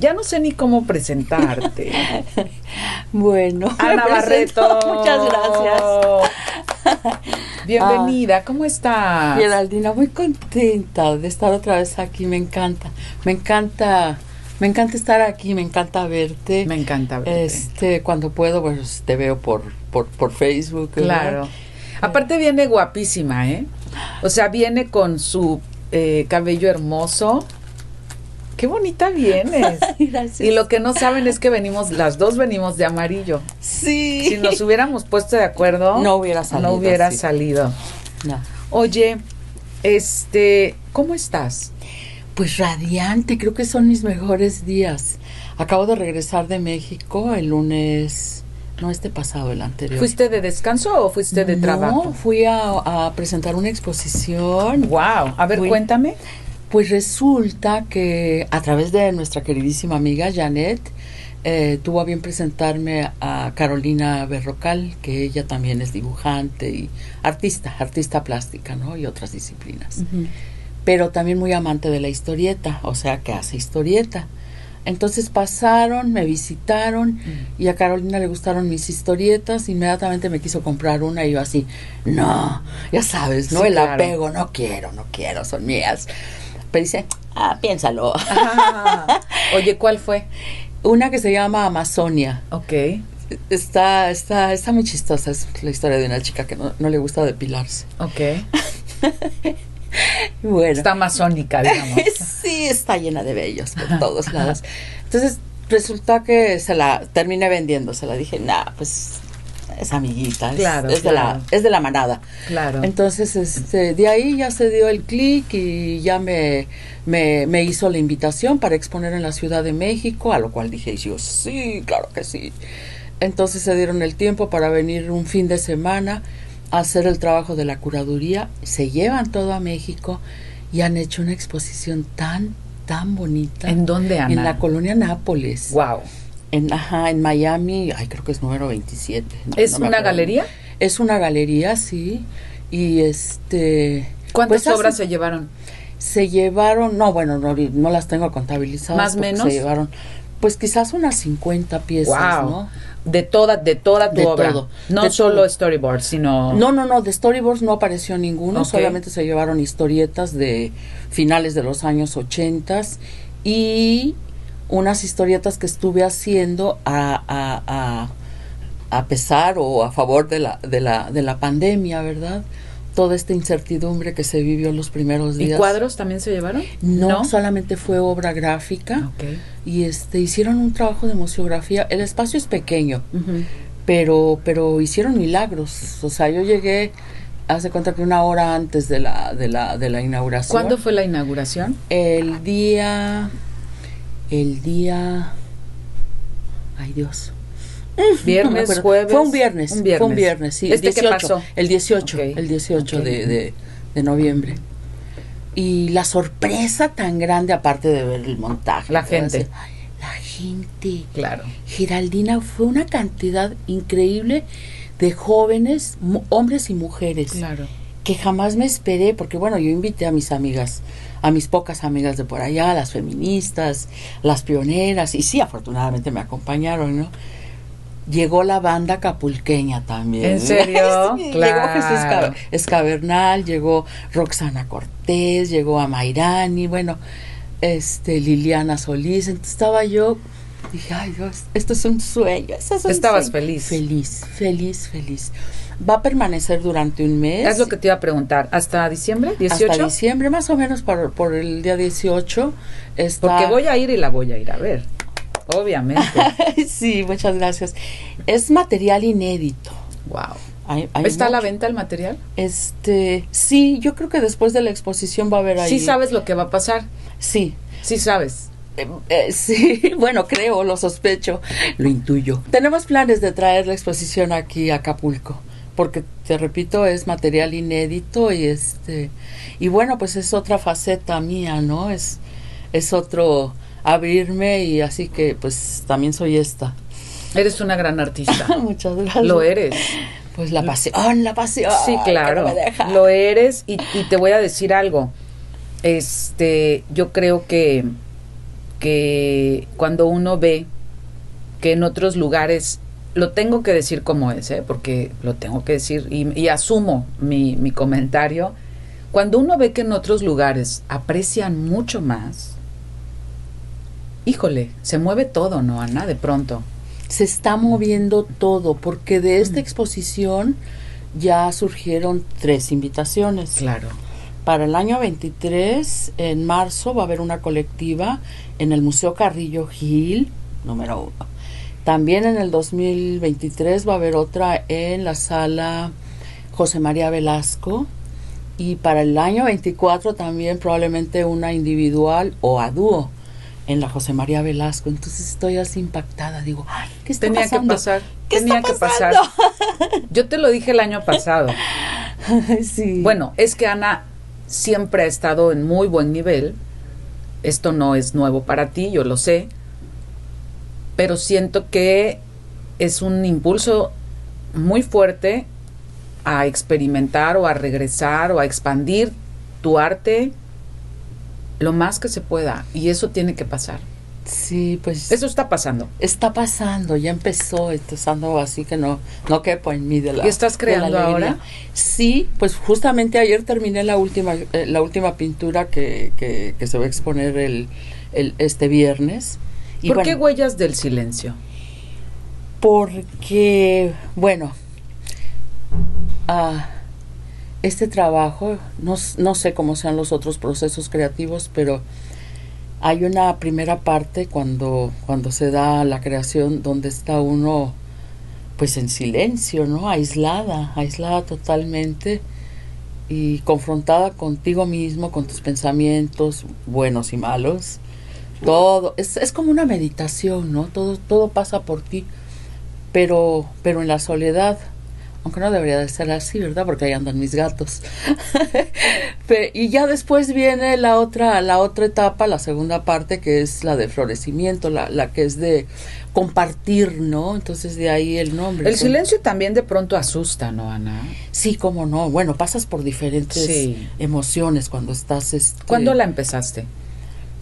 Ya no sé ni cómo presentarte. bueno, Ana Barreto. Muchas gracias. Bienvenida, ¿cómo estás? Geraldina, muy contenta de estar otra vez aquí, me encanta. Me encanta me encanta estar aquí, me encanta verte. Me encanta verte. Este, cuando puedo, pues te veo por, por, por Facebook. Claro. Aparte viene guapísima, ¿eh? O sea, viene con su eh, cabello hermoso. Qué bonita vienes. Gracias. Y lo que no saben es que venimos, las dos venimos de amarillo. Sí. Si nos hubiéramos puesto de acuerdo, no hubiera salido. No hubiera sí. salido. No. Oye, este, ¿cómo estás? Pues radiante, creo que son mis mejores días. Acabo de regresar de México el lunes, no este pasado, el anterior. ¿Fuiste de descanso o fuiste de no, trabajo? fui a, a, presentar una exposición. Wow, a ver, fui, cuéntame. Pues resulta que a través de nuestra queridísima amiga Janet, eh, tuvo a bien presentarme a Carolina Berrocal, que ella también es dibujante y artista, artista plástica, ¿no? Y otras disciplinas. Uh -huh pero también muy amante de la historieta, o sea, que hace historieta. Entonces pasaron, me visitaron y a Carolina le gustaron mis historietas, inmediatamente me quiso comprar una y yo así, no, ya sabes, no sí, el claro. apego, no quiero, no quiero, son mías. Pero dice, ah, piénsalo. Ah, oye, ¿cuál fue? Una que se llama Amazonia. Ok. Está, está, está muy chistosa, es la historia de una chica que no, no le gusta depilarse. Ok. bueno. Está amazónica, digamos. sí, está llena de bellos por todos lados. Entonces, resulta que se la terminé vendiendo, se la dije, nah, pues es amiguita, claro, es, es claro. de la es de la manada. Claro. Entonces, este, de ahí ya se dio el clic y ya me, me, me, hizo la invitación para exponer en la Ciudad de México, a lo cual dije yo, sí, claro que sí. Entonces se dieron el tiempo para venir un fin de semana a hacer el trabajo de la curaduría, se llevan todo a México y han hecho una exposición tan, tan bonita. ¿En dónde, Ana? En la colonia Nápoles. Wow. En, ajá, en Miami, ay, creo que es número 27. No, ¿Es no una galería? Es una galería, sí. Y este... ¿Cuántas pues, obras se llevaron? Se llevaron, no, bueno, no, no las tengo contabilizadas. ¿Más menos? Se llevaron, pues quizás unas 50 piezas, wow. ¿no? De toda, de toda tu de obra. Todo. No de solo todo. storyboards, sino. No, no, no, de storyboards no apareció ninguno, Okay. solamente se llevaron historietas de finales de los años 80 y unas historietas que estuve haciendo a, a, a, a pesar o a favor de la, de, la, de la pandemia, ¿verdad? Toda esta incertidumbre que se vivió los primeros ¿Y días. cuadros también se llevaron? No, solamente fue obra gráfica Ok. y este hicieron un trabajo de museografía. El espacio es pequeño, pero pero hicieron milagros. O sea, yo llegué hace cuenta que una hora antes de la de la de la inauguración. ¿Cuándo fue la inauguración? El día el día Ay, Dios. Me Viernes, jueves. Fue un viernes, Un viernes. Fue un viernes, sí. ¿Este el qué 18, pasó? El 18, Ok. el 18 Ok. de, de, de noviembre. Y la sorpresa tan grande, aparte de ver el montaje. La gente. La gente. Claro. Giraldina fue una cantidad increíble de jóvenes, hombres y mujeres, Claro. que jamás me esperé, porque bueno, yo invité a mis amigas, a mis pocas amigas de por allá, las feministas, las pioneras, y sí, afortunadamente me acompañaron, ¿no? Llegó la banda capulqueña también. ¿En serio? Sí, Claro. Llegó Jesús Escabernal, llegó Roxana Cortés, llegó Amairani, bueno, este Liliana Solís, entonces estaba yo, dije, ay Dios, esto es un sueño. esto es un Estabas sueño". feliz. Feliz, feliz, feliz. Va a permanecer durante un mes. Es lo que te iba a preguntar. ¿Hasta diciembre? ¿18? Hasta diciembre, más o menos por, por el día 18. Está... Porque voy a ir y la voy a ir a ver. Obviamente. sí, muchas gracias. Es material inédito. wow. Hay- hay ¿Está a la mucho. venta el material? Este, sí, yo creo que después de la exposición va a haber ahí. Sí sabes lo que va a pasar. Sí. Sí sabes. Eh, eh, sí, bueno, creo, lo sospecho, lo intuyo. Tenemos planes de traer la exposición aquí a Acapulco, porque te repito, es material inédito y este y bueno, pues es otra faceta mía, ¿no? Es es otro abrirme y así que pues también soy esta. Eres una gran artista. Muchas gracias. Lo eres. Pues la pasión, la pasión. Sí, claro. no me deja. Lo eres y, y te voy a decir algo. Este, yo creo que que cuando uno ve que en otros lugares, lo tengo que decir como es, ¿eh? porque lo tengo que decir y, y asumo mi, mi comentario, cuando uno ve que en otros lugares aprecian mucho más, híjole, se mueve todo, ¿no, Ana? De pronto. Se está moviendo todo, porque de esta exposición ya surgieron tres invitaciones. Claro. Para el año 23, en marzo, va a haber una colectiva en el Museo Carrillo Gil, número uno. También en el 2023 va a haber otra en la sala José María Velasco. Y para el año 24 también probablemente una individual o a dúo en la José María Velasco. Entonces estoy así impactada. Digo, ay, ¿qué está Tenía pasando? que pasar. ¿Qué tenía está que pasar. Yo te lo dije el año pasado. sí. Bueno, es que Ana siempre ha estado en muy buen nivel. Esto no es nuevo para ti, yo lo sé. Pero siento que es un impulso muy fuerte a experimentar o a regresar o a expandir tu arte lo más que se pueda. Y eso tiene que pasar. Sí, pues Eso está pasando. está pasando, ya empezó, empezando así que no, no quepo en mí de la. ¿Y estás creando ahora? Sí, pues justamente ayer terminé la última, eh, la última pintura que, que, que se va a exponer el, el este viernes. Y ¿Por qué huellas del silencio? porque, bueno, ah, este trabajo, no, no sé cómo sean los otros procesos creativos, pero hay una primera parte cuando, cuando se da la creación donde está uno pues en silencio, ¿no? Aislada, aislada totalmente y confrontada contigo mismo, con tus pensamientos, buenos y malos. Todo, es, es como una meditación, ¿no? Todo, todo pasa por ti, pero, pero en la soledad, aunque no debería de ser así, ¿verdad? Porque ahí andan mis gatos. Y ya después viene la otra, la otra etapa, la segunda parte, que es la de florecimiento, la, la que es de compartir, ¿no? Entonces de ahí el nombre. El silencio también de pronto asusta, ¿no, Ana? Sí, cómo no. Bueno, pasas por diferentes Sí. emociones cuando estás. Este, ¿Cuándo la empezaste?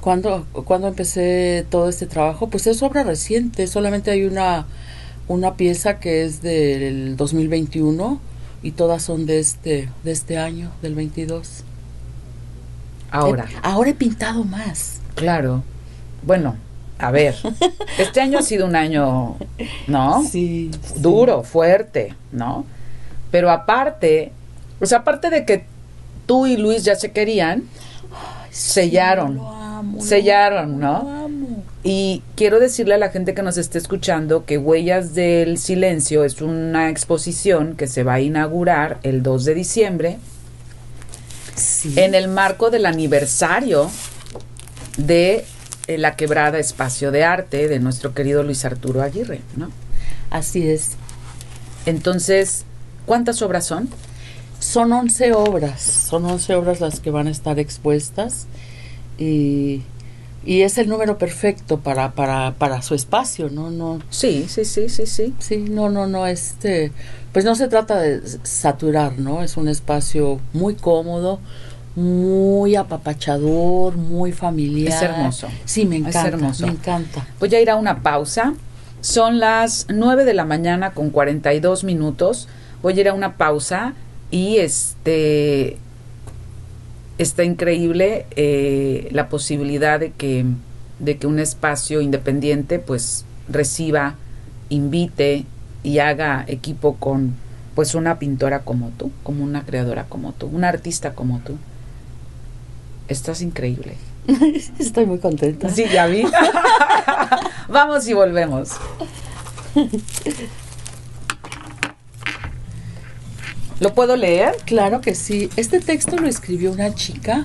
cuando, cuando empecé todo este trabajo, pues es obra reciente, solamente hay una, una pieza que es del 2021 y todas son de este, de este año, del 22. Ahora. He- ahora he pintado más. Claro. Bueno, a ver. Este año ha sido un año, ¿no? Sí. sí. Duro, fuerte, ¿no? Pero aparte, o sea, aparte de que tú y Luis ya se querían, sellaron. Lo amo, Sellaron, ¿no? Y quiero decirle a la gente que nos esté escuchando que Huellas del Silencio es una exposición que se va a inaugurar el 2 de diciembre Sí. en el marco del aniversario de eh, la quebrada Espacio de Arte de nuestro querido Luis Arturo Aguirre, ¿no? Así es. Entonces, ¿cuántas obras son? Son 11 obras, son 11 obras las que van a estar expuestas y, y es el número perfecto para, para, para su espacio, ¿no? no Sí, sí, sí, sí, sí. Sí, no, no, no, este, pues no se trata de saturar, ¿no? Es un espacio muy cómodo, muy apapachador, muy familiar. Es hermoso. Sí, me Es encanta, hermoso. me encanta. Voy a ir a una pausa. Son las 9 de la mañana con 42 minutos. Voy a ir a una pausa y este está increíble eh, la posibilidad de que de que un espacio independiente pues reciba, invite y haga equipo con pues una pintora como tú, como una creadora como tú, una artista como tú. Estás increíble. Estoy muy contenta. Sí, ya vi. Vamos y volvemos. ¿Lo puedo leer? Claro que sí. Este texto lo escribió una chica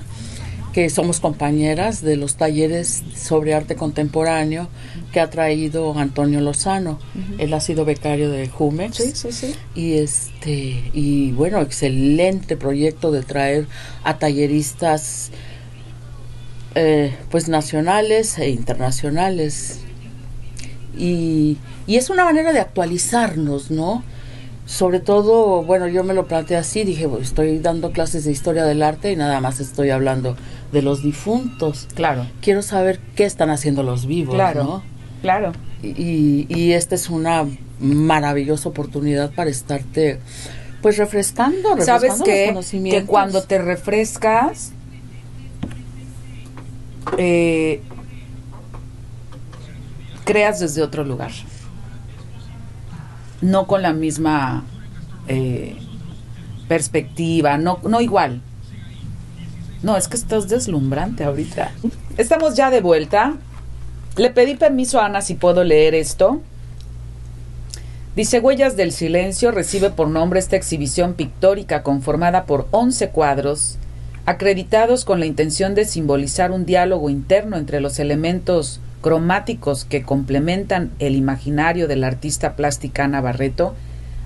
que somos compañeras de los talleres sobre arte contemporáneo que ha traído Antonio Lozano. Él ha sido becario de Jumex. sí, sí. Y este, y bueno, excelente proyecto de traer a talleristas eh, pues nacionales e internacionales. Y, y es una manera de actualizarnos, ¿no? Sobre todo, bueno, yo me lo planteé así, dije, "Bueno, estoy dando clases de historia del arte y nada más estoy hablando de los difuntos. Claro, Quiero saber qué están haciendo los vivos, Claro. ¿no? claro. Y, y esta es una maravillosa oportunidad para estarte, pues, refrescando, refrescando ¿Sabes los qué? conocimientos. Que cuando te refrescas, eh, creas desde otro lugar. No con la misma eh, perspectiva, no, no igual. No, es que estás deslumbrante ahorita. Estamos ya de vuelta. Le pedí permiso a Ana si puedo leer esto. Dice Huellas del Silencio recibe por nombre esta exhibición pictórica conformada por 11 cuadros, acreditados con la intención de simbolizar un diálogo interno entre los elementos cromáticos que complementan el imaginario del artista plástica Ana Barreto,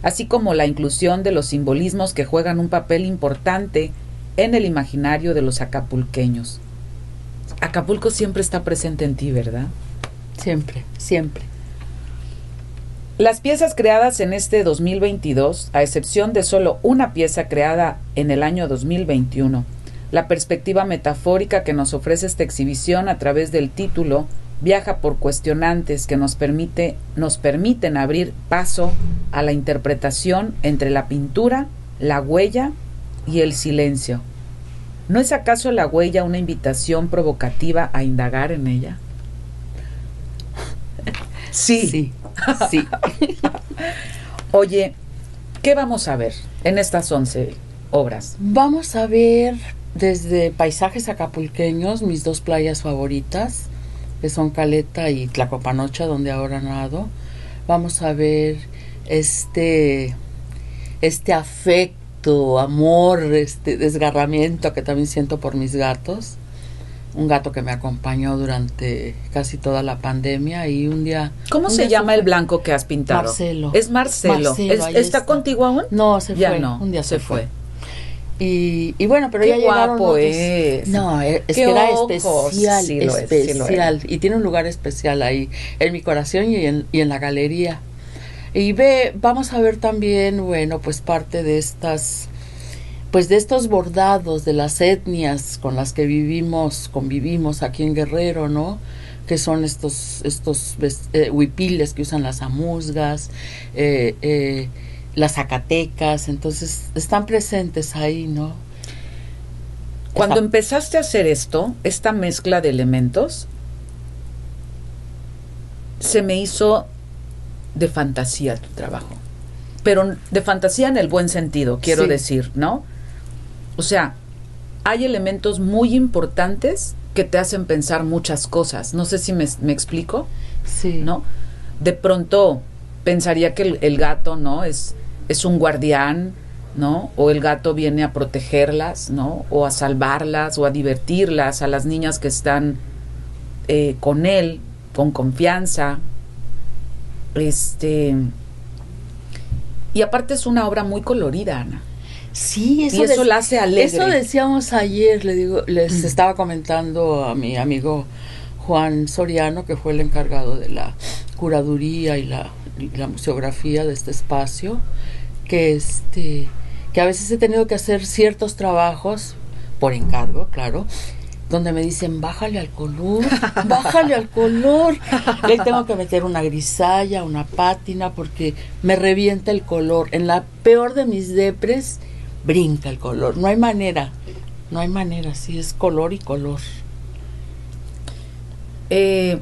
así como la inclusión de los simbolismos que juegan un papel importante en el imaginario de los acapulqueños. Acapulco siempre está presente en ti, ¿verdad? Siempre, siempre. Las piezas creadas en este 2022, a excepción de solo una pieza creada en el año 2021, la perspectiva metafórica que nos ofrece esta exhibición a través del título viaja por cuestionantes que nos permite nos permiten abrir paso a la interpretación entre la pintura, la huella y el silencio. ¿No es acaso la huella una invitación provocativa a indagar en ella? Sí, sí. Oye, ¿qué vamos a ver en estas 11 obras? Vamos a ver desde paisajes acapulqueños, mis dos playas favoritas, que son Caleta y Tlacopanocha, donde ahora nado. Vamos a ver este, este afecto, amor, este desgarramiento que también siento por mis gatos. Un gato que me acompañó durante casi toda la pandemia y un día... ¿Cómo un se día llama el blanco que has pintado? Marcelo. Es Marcelo. Marcelo, ¿Es- ahí ¿Está, está. contigo aún? No, se ya fue. no. Un día se, se fue. Y, y bueno, pero Qué ya llegaron guapo otros- es. No, e- es Qué que era especial, Sí lo es, sí lo especial. y tiene un lugar especial ahí, en mi corazón y en, y en la galería. Y ve, vamos a ver también, bueno, pues parte de estas, pues de estos bordados de las etnias con las que vivimos, convivimos aquí en Guerrero, ¿no? que son estos estos eh, huipiles que usan las amuzgas, eh, eh, las zacatecas, entonces están presentes ahí, ¿no? Cuando empezaste a hacer esto, esta mezcla de elementos, se me hizo de fantasía tu trabajo. Pero de fantasía en el buen sentido, quiero Sí. decir, ¿no? O sea, hay elementos muy importantes que te hacen pensar muchas cosas. No sé si me, me explico. Sí. ¿no? De pronto pensaría que el, el gato, ¿no? Es, es un guardián, ¿no? O el gato viene a protegerlas, ¿no? O a salvarlas, o a divertirlas, a las niñas que están eh, con él, con confianza. Este. Y aparte es una obra muy colorida, Ana. Sí, eso, y eso la hace alegre. Eso decíamos ayer, le digo, les estaba comentando a mi amigo Juan Soriano, que fue el encargado de la curaduría y la, y la museografía de este espacio, que este que a veces he tenido que hacer ciertos trabajos por encargo, claro, donde me dicen, bájale al color, bájale al color. Ahí tengo que meter una grisalla, una pátina, porque me revienta el color. En la peor de mis depres, brinca el color. No hay manera, no hay manera, sí, es color y color. Eh,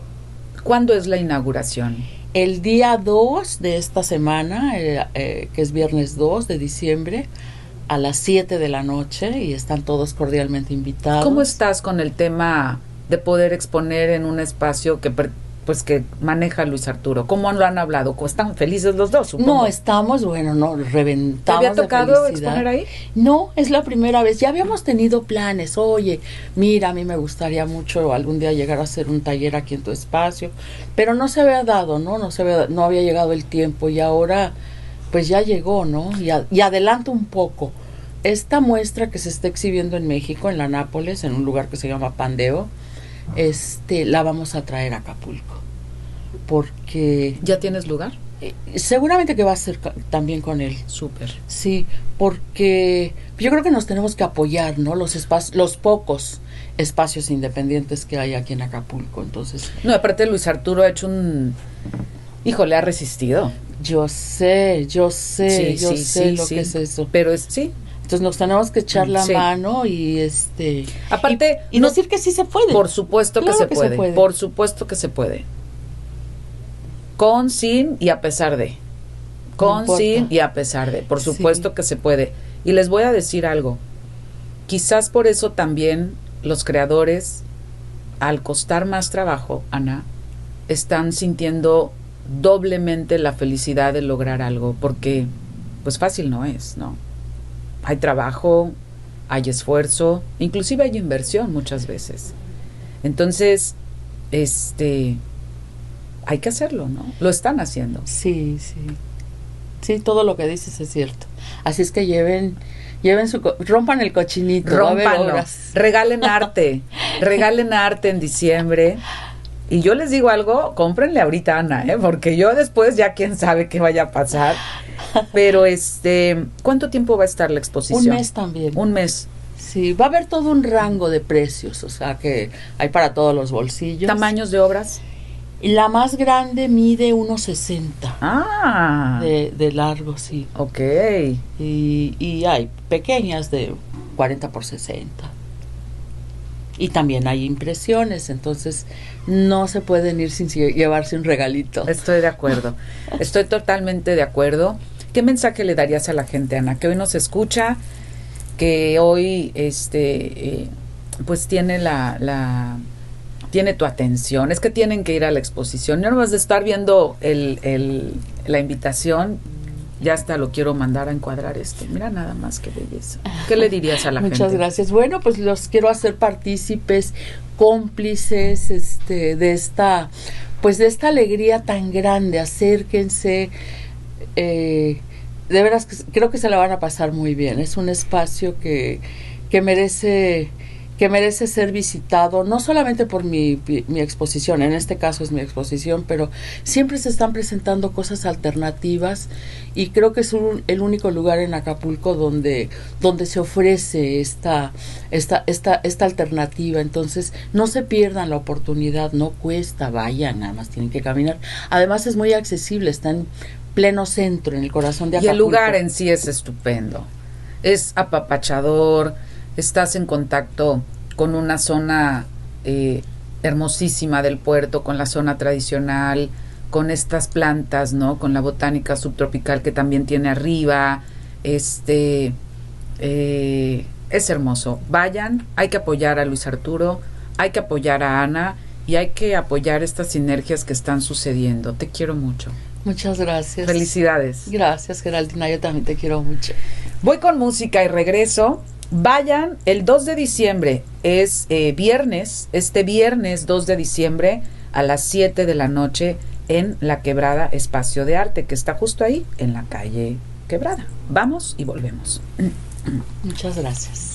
¿Cuándo es la inauguración? El día 2 de esta semana, eh, eh, que es viernes 2 de diciembre, a las 7 de la noche, y están todos cordialmente invitados. ¿Cómo estás con el tema de poder exponer en un espacio que pues que maneja Luis Arturo? ¿Cómo lo han hablado? ¿Están felices los dos? Supongo? No, estamos, bueno, no, ¿Te reventamos. había de tocado exponer ahí? No, es la primera vez. Ya habíamos tenido planes. Oye, mira, a mí me gustaría mucho algún día llegar a hacer un taller aquí en tu espacio, pero no se había dado, ¿no? No se había, no había llegado el tiempo y ahora, pues ya llegó, ¿no? Y, a- y adelanto un poco. Esta muestra que se está exhibiendo en México, en la Nápoles, en un lugar que se llama Pandeo, este, la vamos a traer a Acapulco, porque ¿Ya tienes lugar? Eh, seguramente que va a ser también con él. Súper. Sí, porque yo creo que nos tenemos que apoyar, ¿no? Los espacios, los pocos espacios independientes que hay aquí en Acapulco. Entonces, No, aparte Luis Arturo ha hecho un... Híjole, ha resistido. yo sé, yo sé, yo sé lo que es eso. Pero es, sí, Entonces nos tenemos que echar la Sí. mano y este Aparte, y, y no- decir que sí se puede. por supuesto que, se, que se puede. Por supuesto que se puede. Con, sin y a pesar de. Con, sin y a pesar de. Por Sí. supuesto que se puede. Y les voy a decir algo. Quizás por eso también los creadores, al costar más trabajo, Ana, están sintiendo doblemente la felicidad de lograr algo, porque pues fácil no es, ¿no? Hay trabajo, hay esfuerzo, inclusive hay inversión muchas veces. Entonces, este, hay que hacerlo, ¿no? Lo están haciendo. Sí, sí. Sí, todo lo que dices es cierto. Así es que lleven lleven su co- rompan el cochinito, obras. Regalen arte. regalen arte en diciembre. Y yo les digo algo, cómprenle ahorita a Ana, ¿eh? porque yo después ya quién sabe qué vaya a pasar. Pero este, ¿cuánto tiempo va a estar la exposición? Un mes también. Un mes. Sí, va a haber todo un rango de precios, o sea que hay para todos los bolsillos. ¿Tamaños de obras? La más grande mide 1.60 Ah, de, de largo, sí. ok. Y, y hay pequeñas de 40 por 60. Y también hay impresiones, entonces no se pueden ir sin lle- llevarse un regalito. Estoy de acuerdo. Estoy totalmente de acuerdo. ¿Qué mensaje le darías a la gente, Ana? Que hoy nos escucha, que hoy este eh, pues tiene la, la tiene tu atención. Es que tienen que ir a la exposición. No vas de estar viendo el, el, la invitación. Ya hasta lo quiero mandar a encuadrar esto. Mira nada más qué belleza. ¿Qué le dirías a la Muchas gente? gracias. Bueno, pues los quiero hacer partícipes, cómplices, este, de esta, pues de esta alegría tan grande. Acérquense. eh, de veras que creo que se la van a pasar muy bien. Es un espacio que, que merece que merece ser visitado, no solamente por mi, mi exposición, en este caso es mi exposición, pero siempre se están presentando cosas alternativas y creo que es un- el único lugar en Acapulco donde, donde se ofrece esta, esta, esta, esta alternativa. Entonces, no se pierdan la oportunidad, no cuesta, vayan, nada más tienen que caminar. Además es muy accesible, está en pleno centro, en el corazón de Y Acapulco. el lugar en sí es estupendo. Es apapachador, estás en contacto con una zona eh, hermosísima del puerto, con la zona tradicional, con estas plantas, ¿no? Con la botánica subtropical que también tiene arriba. Este eh, es hermoso. Vayan, hay que apoyar a Luis Arturo, hay que apoyar a Ana y hay que apoyar estas sinergias que están sucediendo. Te quiero mucho. Muchas gracias. Felicidades. Gracias, Geraldina, yo también te quiero mucho. Voy con música y regreso. Vayan el 2 de diciembre, es eh, viernes, este viernes 2 de diciembre a las 7 de la noche en La Quebrada Espacio de Arte, que está justo ahí en la calle Quebrada. Vamos y volvemos. Muchas gracias.